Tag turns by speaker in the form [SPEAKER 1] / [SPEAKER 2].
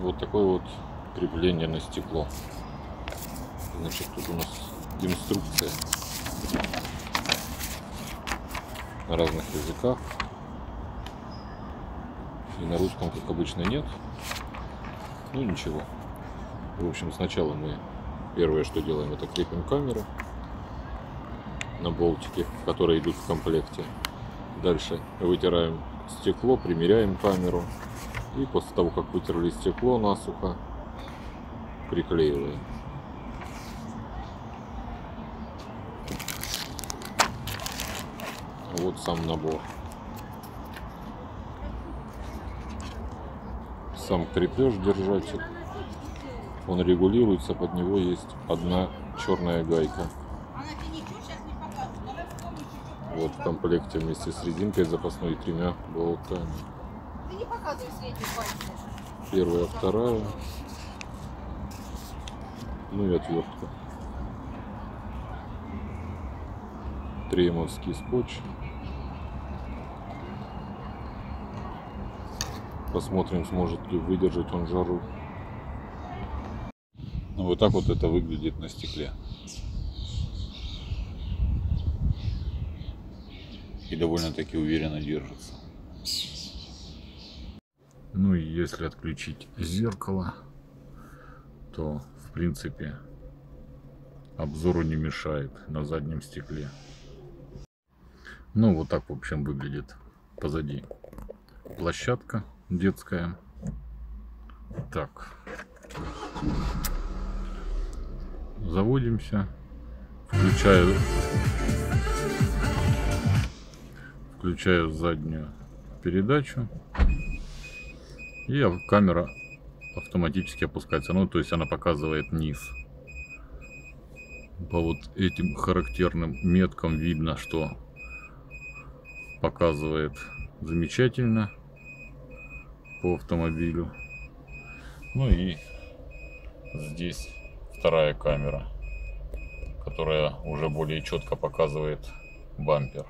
[SPEAKER 1] Вот такое вот крепление на стекло. Значит, тут у нас инструкция на разных языках. И на русском, как обычно, нет. Ну ничего. В общем, сначала мы первое, что делаем, это крепим камеру на болтики, которые идут в комплекте. Дальше вытираем стекло, примеряем камеру. И после того, как вытерли стекло насухо, приклеиваем. Вот сам набор. Сам крепеж держатель. Он регулируется, под него есть одна черная гайка. Вот в комплекте вместе с резинкой запасной и тремя болтами.
[SPEAKER 2] Ты не показывай средний пальцы.
[SPEAKER 1] Первая, вторая. Ну и отвертка. Тремовский скотч. Посмотрим, сможет ли выдержать он жару. Ну, вот так вот это выглядит на стекле. И довольно-таки уверенно держится. Ну и если отключить зеркало, то в принципе обзору не мешает на заднем стекле. Ну вот так в общем выглядит позади площадка детская. Так. Заводимся. Включаю включаю заднюю передачу и камера автоматически опускается. Ну то есть она показывает низ. По вот этим характерным меткам видно что показывает замечательно по автомобилю. Ну и здесь вторая камера которая уже более четко показывает бампер